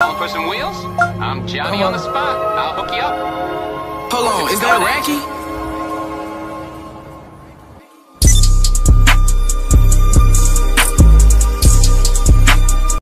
For some wheels? I'm Johnny on the spot. I'll hook you up. Hold on, is that Racky?